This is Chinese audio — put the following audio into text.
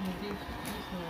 你这衣服。